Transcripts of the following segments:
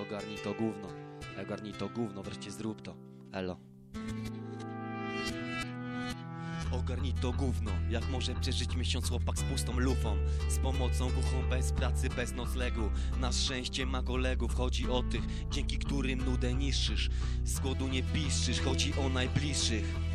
Ogarnij to gówno. Ogarnij to gówno, wreszcie zrób to. Elo. Ogarnij to gówno, jak może przeżyć miesiąc chłopak z pustą lufą Z pomocą głuchą, bez pracy, bez noclegu Na szczęście ma kolegów, chodzi o tych, dzięki którym nudę niszczysz Z głodu nie piszczysz, chodzi o najbliższych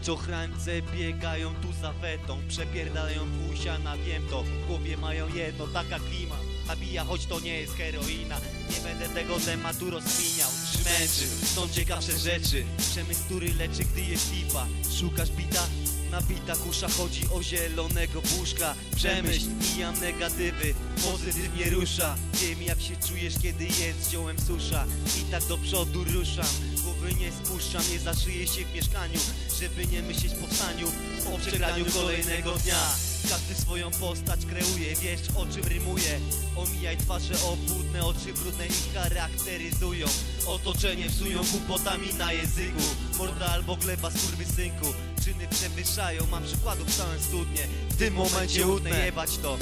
Wyczochrańce biegają tu za fetą Przepierdają wusia na wiem to. W głowie mają jedno, taka klima Nabija, choć to nie jest heroina. Nie będę tego tematu rozkminiał. Męczy, są ciekawsze rzeczy. Przemysł, który leczy, gdy jest lipa Szukasz bita? Na bita kusza chodzi o zielonego puszka Przemyśl, mijam negatywy Pozytywnie rusza. Wiem jak się czujesz, kiedy jest ziołem susza. I tak do przodu ruszam. Głowy nie spuszczam, nie zaszyję się w mieszkaniu Żeby nie myśleć powstaniu O przegraniu kolejnego dnia każdy swoją postać kreuje, wiesz o czym rymuje. Omijaj twarze obłudne, oczy brudne ich charakteryzują. Otoczenie psują głupotami na języku. Morda albo gleba skurwysynku Czyny przewyższają, mam przykładów całe studnie. W tym momencie utnę jebać to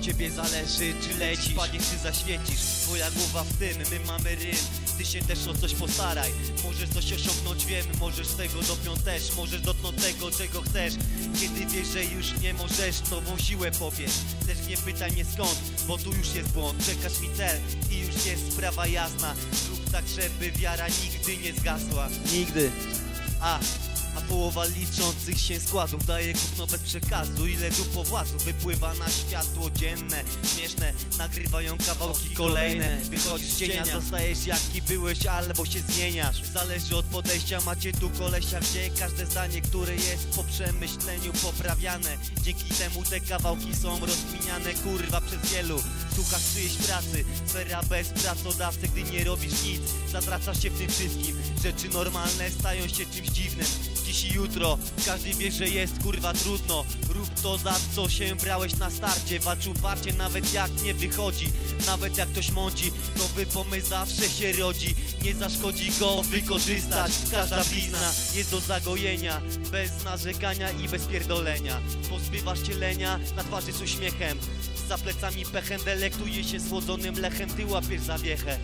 od ciebie zależy, czy lecisz, padniesz, czy zaświecisz? Twoja głowa w tym, my mamy rym. Ty się też o coś postaraj. Możesz coś osiągnąć, wiem, możesz tego dopiąć też. Możesz dotknąć tego, czego chcesz. Kiedy wiesz, że już nie możesz, nową siłę powiesz. Lecz nie pytaj mnie skąd, bo tu już jest błąd. Czekasz mi cel i już jest sprawa jasna. Zrób tak, żeby wiara nigdy nie zgasła. Nigdy. A połowa liczących się składów daje kupno bez przekazu. Ile tu powładzu wypływa na światło dzienne. Śmieszne, nagrywają kawałki kolejne. Wychodzisz z cienia, zostajesz jaki byłeś albo się zmieniasz. Zależy od podejścia, macie tu kolesia Gdzie każde zdanie, które jest po przemyśleniu poprawiane. Dzięki temu te kawałki są rozkminiane Kurwa przez wielu. Słuchasz czyjejś pracy, sfera bez pracodawcy Gdy nie robisz nic, zatracasz się w tym wszystkim. Rzeczy normalne stają się czymś dziwnym Dziś i jutro, każdy wie, że jest kurwa trudno. Rób to za co się brałeś na starcie. Walcz uparcie nawet jak nie wychodzi. Nawet jak ktoś mąci, nowy pomysł zawsze się rodzi. Nie zaszkodzi go wykorzystać. Każda blizna jest do zagojenia. Bez narzekania i bez pierdolenia. Pozbywasz cielenia na twarzy z uśmiechem. Za plecami pechem delektuje się słodzonym lechem. Ty łapiesz zawiechę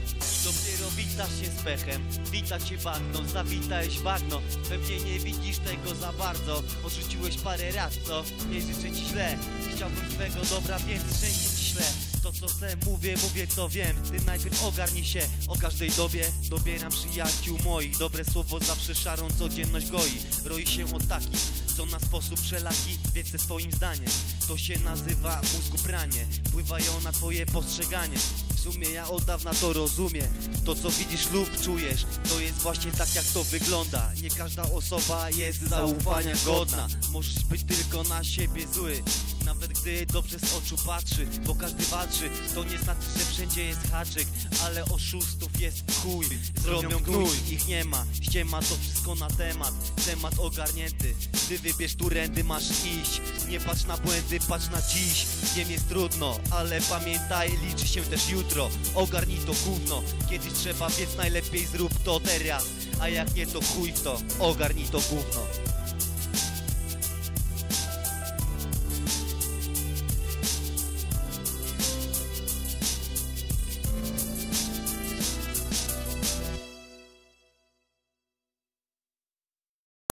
Dopiero witasz się z pechem. Wita cię bagno, zawitałeś bagno. Pewnie nie widzisz tego za bardzo? Odrzuciłeś parę raz, co? Nie życzę ci źle. Chciałbym twego dobra, więc szczęście ci ślę to co chcę, mówię, mówię co wiem. Ty najpierw ogarnij się. O każdej dobie Dobieram przyjaciół moich. Dobre słowo zawsze szarą codzienność goi. Roi się od takich, co na sposób wszelaki Wiedzę swoim zdaniem To się nazywa mózgu pranie Wpływają na twoje postrzeganie. W sumie ja od dawna to rozumiem. To co widzisz lub czujesz To jest właśnie tak jak to wygląda. Nie każda osoba jest zaufania godna. Możesz być tylko na siebie zły nawet gdy dobrze z oczu patrzy. Bo każdy walczy, to nie znaczy, że wszędzie jest haczyk Ale oszustów jest chuj. Zrobią gnój, ich nie ma. Ściema to wszystko na temat. Temat ogarnięty. Ty wybierz, którędy masz iść. Nie patrz na błędy, patrz na dziś. Wiem jest trudno, ale pamiętaj Liczy się też jutro. Ogarnij to gówno. Kiedyś trzeba, więc najlepiej zrób to teraz. A jak nie to chuj to. Ogarnij to gówno